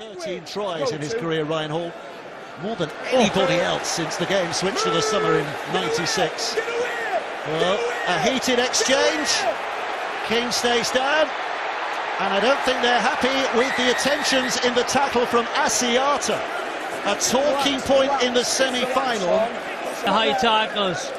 13 tries in his career, Ryan Hall. More than anybody else since the game switched to the summer in 96. Well, a heated exchange. King stays down. And I don't think they're happy with the attentions in the tackle from Asiata. A talking point in the semi-final. The high tackles.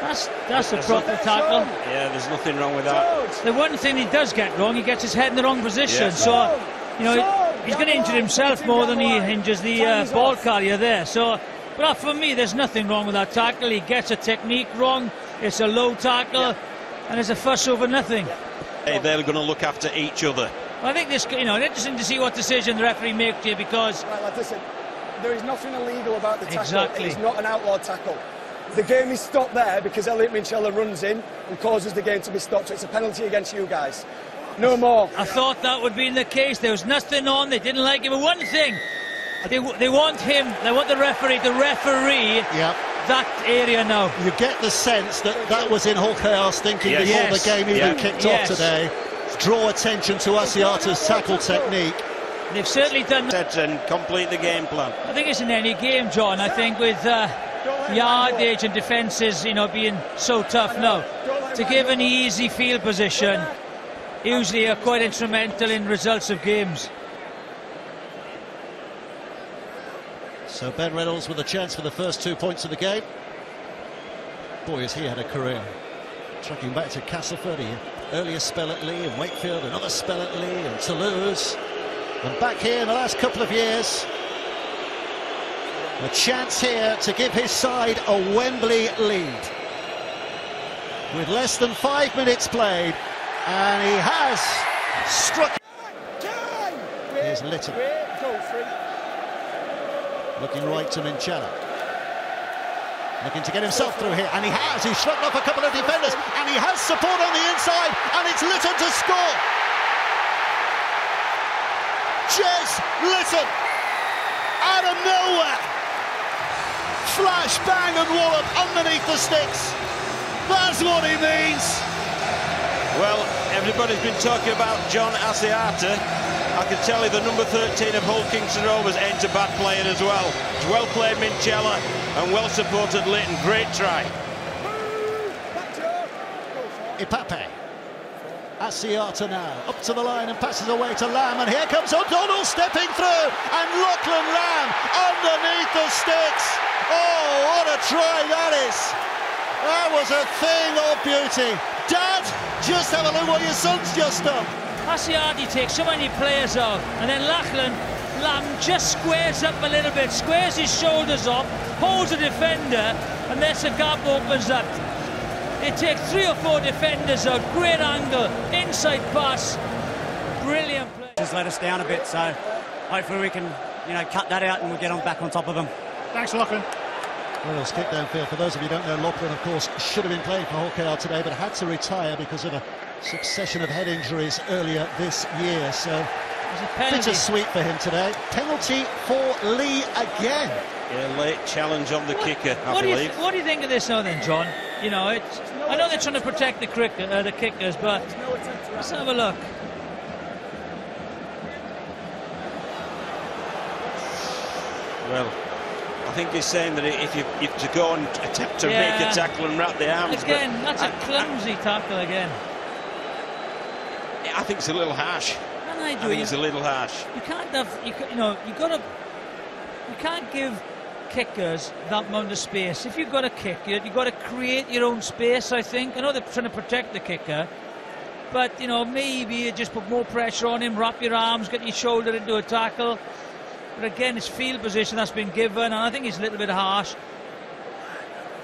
That's that's a proper tackle. Yeah, there's nothing wrong with that. The one thing he does get wrong, he gets his head in the wrong position. Yeah. So, you know, he's going to injure himself more than he injures the uh, ball carrier there. So, but for me, there's nothing wrong with that tackle. He gets a technique wrong. It's a low tackle, and it's a fuss over nothing. Hey, they're going to look after each other. I think this, you know, interesting to see what decision the referee makes here because. Right, like listen, there is nothing illegal about the tackle. Exactly. It's not an outlaw tackle. The game is stopped there because Elliot Minchella runs in and causes the game to be stopped. So it's a penalty against you guys. No more. I thought that would be the case. There was nothing on. They didn't like him. But one thing, they, they want him, they want the referee to referee yep. that area now. You get the sense that that was in Hull KR's thinking yes. before yes. the game even yep. kicked yes. off today. Draw attention to Asiata's tackle technique. They've certainly done that and complete the game plan. I think it's in any game, John. I think with uh, yardage and defences, you know, being so tough now, to give an easy field position usually are quite instrumental in results of games. So Ben Reynolds with a chance for the first two points of the game. Boy, has he had a career. Tracking back to Castleford, earlier spell at Leigh and Wakefield, another spell at Leigh and Toulouse. And back here in the last couple of years, a chance here to give his side a Wembley lead. With less than five minutes played, and he has struck. Here's Litten. Looking right to Minchella. Looking to get himself through here, and he has. He's shrugged off a couple of defenders, and he has support on the inside, and it's Litten to score. Jez Litten, out of nowhere. Flash, bang, and wallop underneath the sticks. That's what he means. Well, everybody's been talking about John Asiata. I can tell you the number 13 of Hull Kingston Rovers ain't a bad player as well. Well played Minchella and well supported Litten. Great try. Ipape. Asiata now up to the line and passes away to Lamb and here comes O'Donnell stepping through and Lachlan Lamb underneath the sticks. Oh, what a try that is. That was a thing of beauty. Dad, just have a look what your son's just done. Asiata takes so many players out, and then Lachlan Lamb just squares up a little bit, squares his shoulders up, holds a defender, and there's a gap opens up. They take three or four defenders out, great angle, inside pass, brilliant play. Just let us down a bit, so hopefully we can, you know, cut that out and we'll get on back on top of them. Thanks, Lachlan. Well, it's kick downfield. For those of you who don't know, Lachlan, of course, should have been playing for Hull KR today, but had to retire because of a succession of head injuries earlier this year. So, bittersweet for him today. Penalty for Leigh again. Yeah, late challenge on the kicker, I what believe. Do you, what do you think of this now then, John? You know, it's, I know they're trying to protect the, crick, uh, the kickers, but let's have a look. Well, I think he's saying that if you, if to go and attempt to Yeah. make a tackle and wrap the arms, Again, that's a clumsy tackle again. I, I think it's a little harsh. And I I do. think it's a little harsh. You can't have, you, you know, you got to, you can't give kickers that amount of space. If you've got a kick, you, you've got to create your own space, I think. I know they're trying to protect the kicker, but, you know, maybe you just put more pressure on him, wrap your arms, get your shoulder into a tackle. But again, it's field position that's been given, and I think he's a little bit harsh.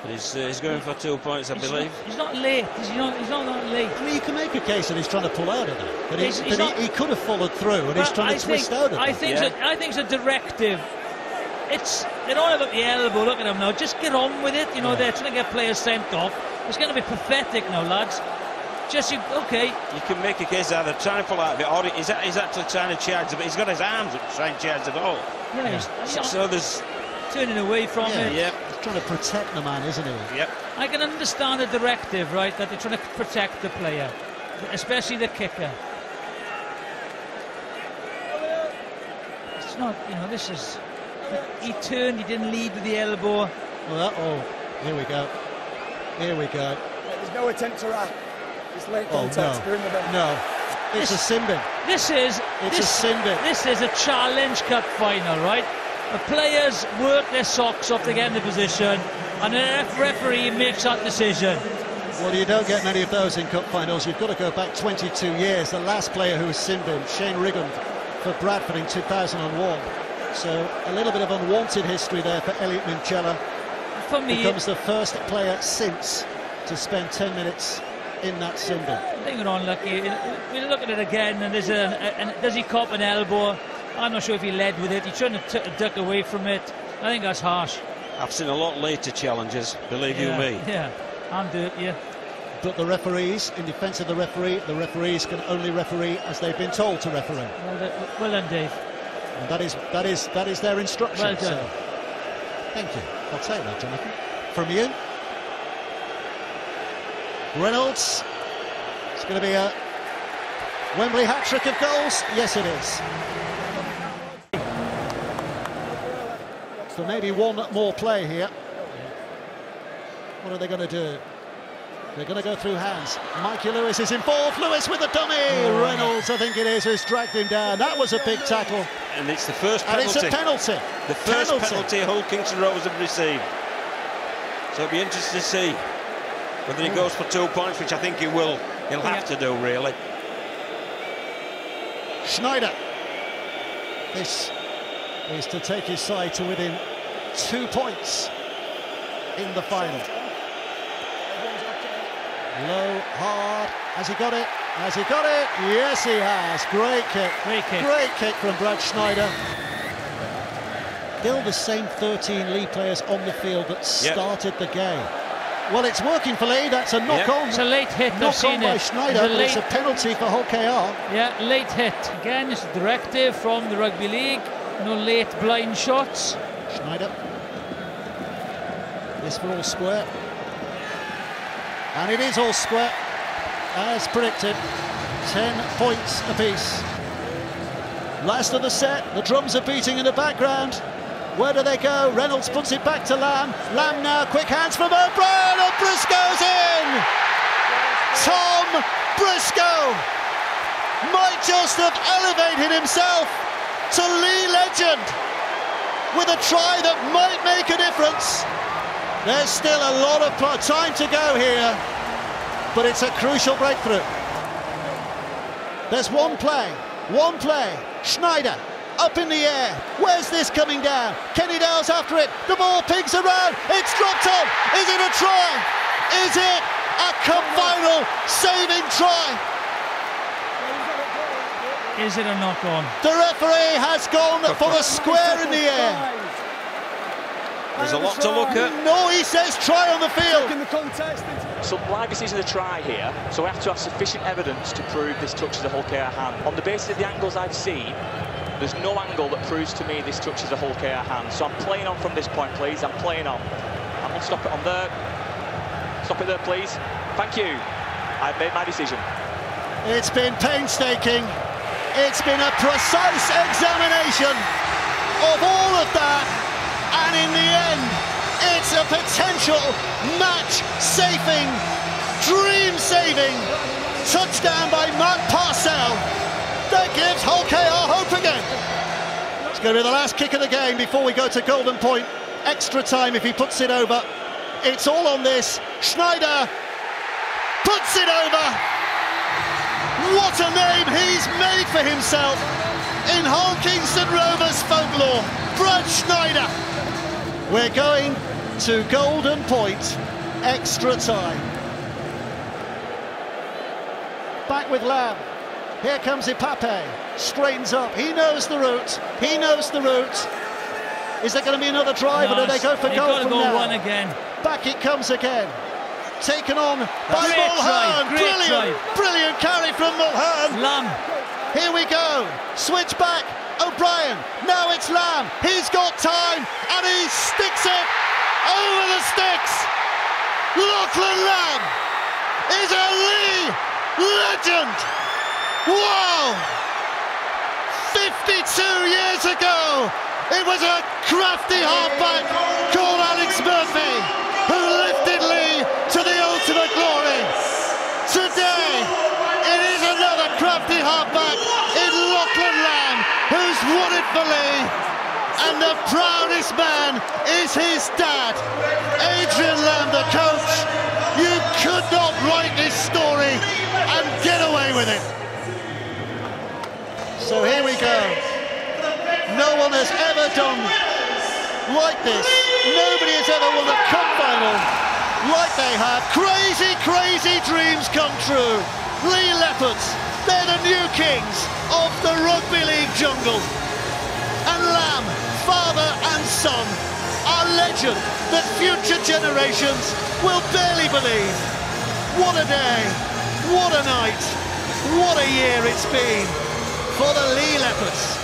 But he's, uh, he's going for two points, I He's believe. Not, he's not late. He's not, he's not that late. I mean, you can make a case that he's trying to pull out of that, but, He's- he, he's but not- he, he could have followed through, and he's trying I to twist think, out of I that. think, Yeah. it's a, I think it's a directive. It's they're all about the elbow. Look at them now. Just get on with it. You know Yeah. they're trying to get players sent off. It's going to be pathetic now, lads. Just you, okay. You can make a case either trying to pull out of it or he's, he's actually trying to charge it, but he's got his arms up to charge it all. Yeah, he's, he's So, so there's, turning away from Yeah. it. yep, He's trying to protect the man, isn't he? yep. I can understand the directive, right? That they're trying to protect the player, especially the kicker. It's not, you know, this is. He turned, he didn't lead with the elbow. Well, oh, here we go. Here we go. There's no attempt to wrap. It's late Oh, contact. no. They're in the bin. No. It's a This- sin bin. This is It's a this, sin bin. This is a Challenge Cup final, right? The players work their socks off to get in the position, and the ref- referee makes that decision. Well, you don't get many of those in cup finals. You've got to go back 22 years. The last player who was sin bin, Shane Rigon for Bradford in 2001. So a little bit of unwanted history there for Elliot Minchella. For me, Becomes the first player since to spend 10 minutes in that sin bin. I think we're unlucky. We'll look at it again, and there's a, and does he cop an elbow? I'm not sure if he led with it. He shouldn't have duck away from it. I think that's harsh. I've seen a lot later challenges, believe yeah, you me. Yeah, I'm dirty. Yeah. But the referees, in defence of the referee, the referees can only referee as they've been told to referee. Well, done- well done, Dave. And that is that is that is their instruction. Well done. so thank you. I'll take that, Jonathan. From you. Reynolds. It's going to be a Wembley hat trick of goals. Yes, it is. So maybe one more play here. What are they going to do? They're going to go through hands. Mikey Lewis is involved. Lewis with the dummy. Reynolds, I think it is, has dragged him down. That was a big tackle. And it's the first And it's penalty. a penalty. The first Penalty. penalty Hull Kingston Rovers have received. So it'll be interesting to see whether he goes for two points, which I think he will. He'll have to do, really. Schneider. This is to take his side to within two points in the final. Low, hard. Has he got it? Has he got it? Yes, he has. Great kick. Great kick. Great kick from Brad Schneider. Still the same 13 Leigh players on the field that Yep. started the game. Well, it's working for Leigh. That's a knock Yep. on. It's a late hit. I've knock seen on by it. Schneider, It's a but it's a penalty for Hull KR. Yeah, late hit. Again, it's a directive from the Rugby League. No late blind shots. Schneider. This for all square. And it is all square, as predicted. 10 points apiece. Last of the set, the drums are beating in the background. Where do they go? Reynolds puts it back to Lamb. Lamb now, quick hands from O'Brien, and Briscoe's in! Tom Briscoe might just have elevated himself to Leigh legend with a try that might make a difference. There's still a lot of time to go here, but it's a crucial breakthrough. There's one play, one play. Schneider up in the air. Where's this coming down? Kenny-Dowall's after it. The ball pings around. It's dropped on. Is it a try? Is it a cup final saving try? Is it a knock on? The referee has gone for a square in the air. There's a lot to look at. No, he says try on the field. In the contest. So Ligas isn't a try here, so we have to have sufficient evidence to prove this touches a Hull KR hand. On the basis of the angles I've seen, there's no angle that proves to me this touches a Hull KR hand. So I'm playing on from this point, please. I'm playing on. I'm going to stop it on there. Stop it there, please. Thank you. I've made my decision. It's been painstaking. It's been a precise examination of all of that. And in the end, it's a potential match-saving, dream-saving touchdown by Matt Parcell that gives hope It's going to be the last kick of the game before we go to Golden Point. Extra time if he puts it over. It's all on this. Schneider puts it over. What a name he's made for himself in Hull Rovers folklore. Brad Schneider. We're going to Golden Point, extra time. Back with Lamb. Here comes Ipape. Straightens up. He knows the route. He knows the route. Is there going to be another drive, or do they go for They've goal from go now? one again. Back it comes again. Taken on by Mulhern. Brilliant, brilliant carry from Mulhern. Lamb. Here we go. Switch back. O'Brien. Now it's Lamb. He's got time and he sticks it over the sticks. Lachlan Lamb is a Leigh legend. Wow. 52 years ago, it was a crafty halfback called Alex Murphy who lifted Leigh to the ultimate glory. Today, it is another crafty halfback in Lachlan Lamb who's won it for Leigh. And the proudest man is his dad, Adrian Lamb, the coach. You could not write this story and get away with it. So here we go. No one has ever done like this. Nobody has ever won a cup final like they have. Crazy, crazy dreams come true. Leigh Leopards, they're the new kings of the rugby league jungle. And Lamb, father and son, are legend that future generations will barely believe. What a day, what a night, what a year it's been for the Leigh Leopards.